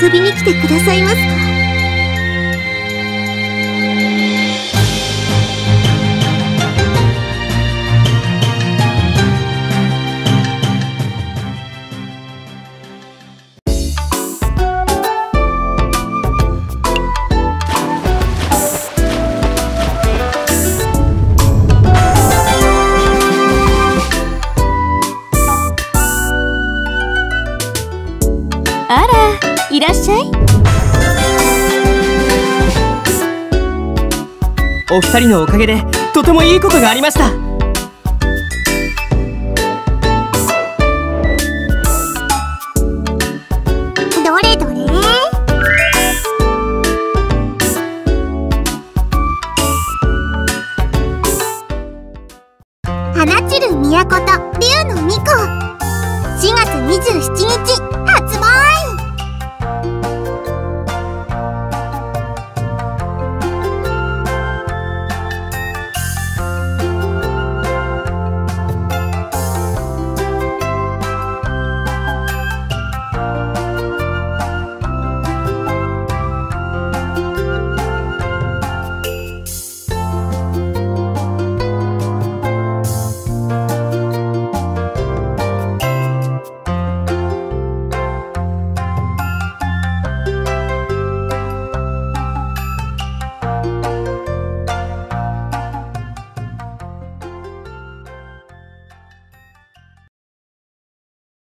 遊びに来てくださいます。かあらいらっしゃい。お二人のおかげでとてもいいことがありました。どれどれ？花散る都と竜の巫女